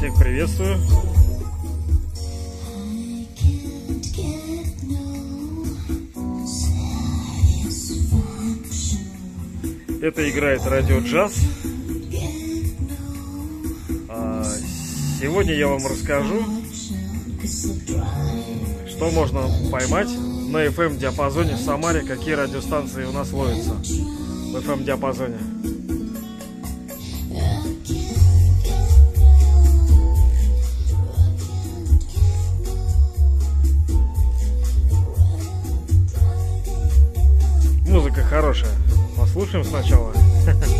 приветствую. Это играет радио джаз. А, сегодня я вам расскажу, что можно поймать на FM диапазоне в Самаре, какие радиостанции у нас ловятся в FM хорошая. Послушаем сначала.